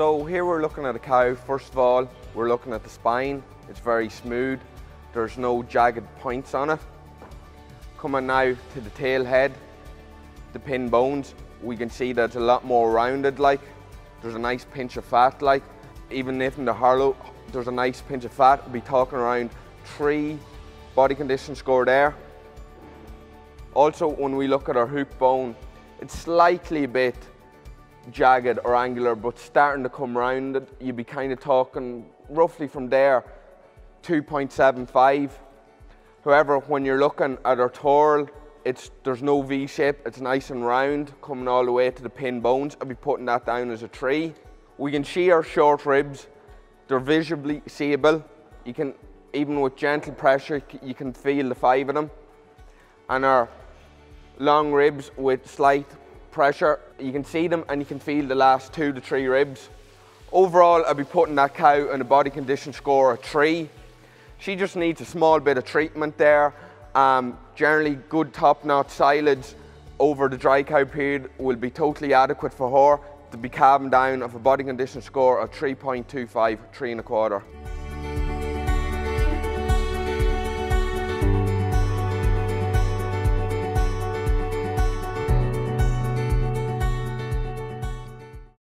So here we're looking at a cow. First of all, we're looking at the spine. It's very smooth. There's no jagged points on it. Coming now to the tail head, the pin bones, we can see that it's a lot more rounded like. There's a nice pinch of fat like. Even if in the Harlow, there's a nice pinch of fat. We'll be talking around three body condition score there. Also, when we look at our hook bone, it's slightly a bit jagged or angular, but starting to come round you'd be kind of talking roughly from there, 2.75. However, when you're looking at our thurl, it's, there's no V shape, it's nice and round, coming all the way to the pin bones. I'd be putting that down as a tree. We can see our short ribs, they're visibly seeable. You can, even with gentle pressure, you can feel the five of them. And our long ribs with slight pressure, you can see them and you can feel the last two to three ribs. Overall, I'll be putting that cow in a body condition score of three. She just needs a small bit of treatment there. Um, generally, good top-notch silage over the dry cow period will be totally adequate for her to be calmed down of a body condition score of 3.25, three and a quarter.